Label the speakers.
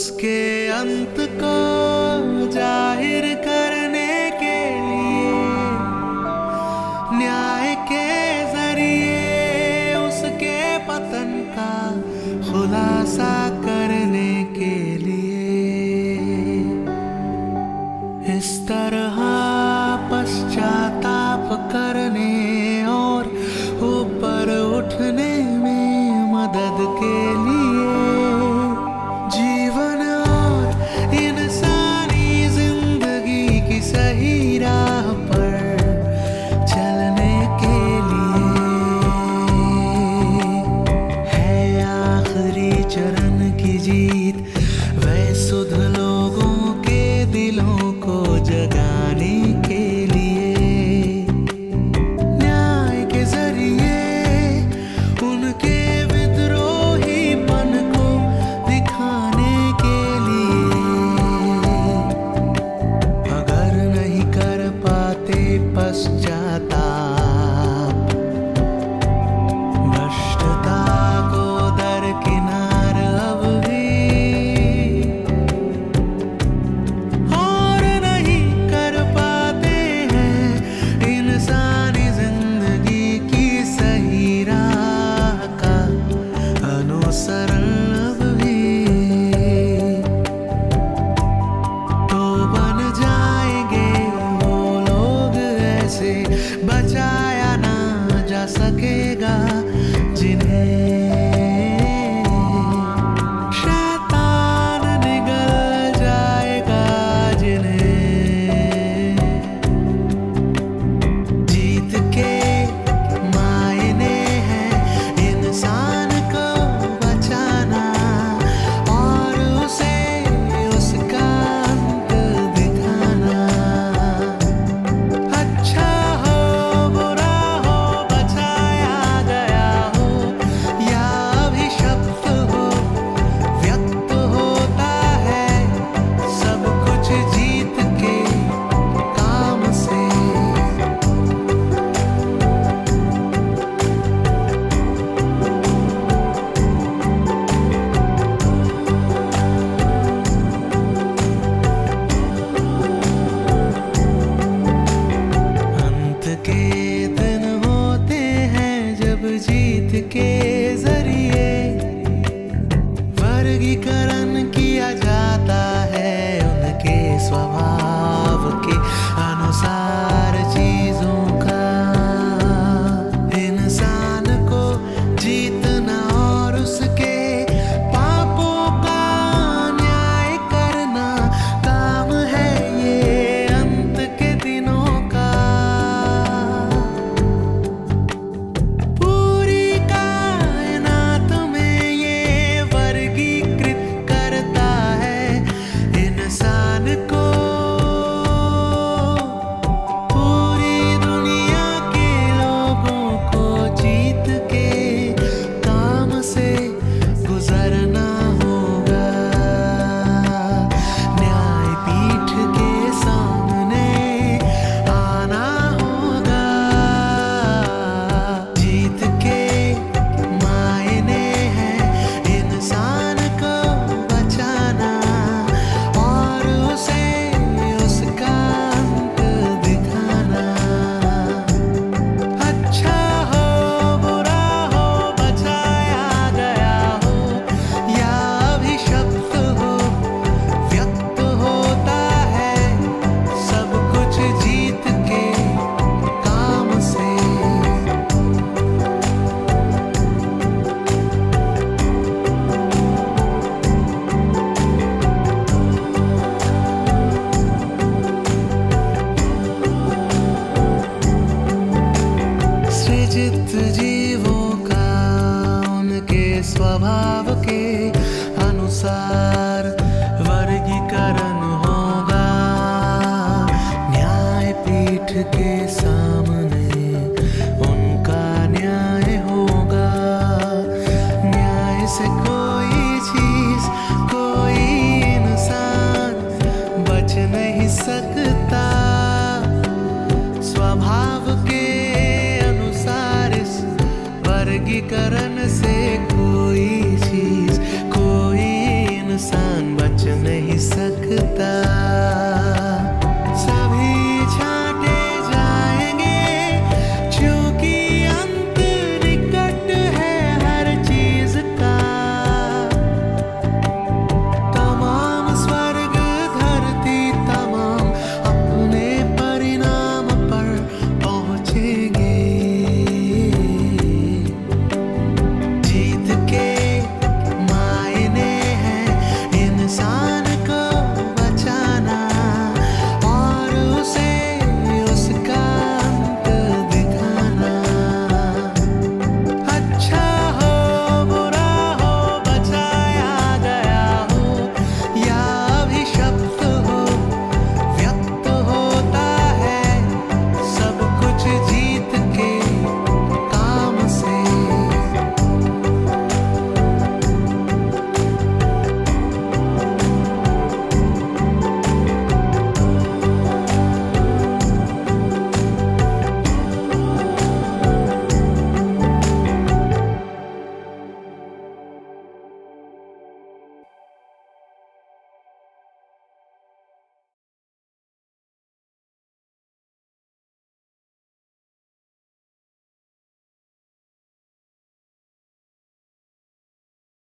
Speaker 1: उसके अंत को ज़ाहिर करने के लिए, न्याय के ज़रिए उसके पतन का खुलासा करने के लिए। इस तरह पश्चाताप करने और ऊपर उठने में मदद के लिए sua palavra que a nossa कर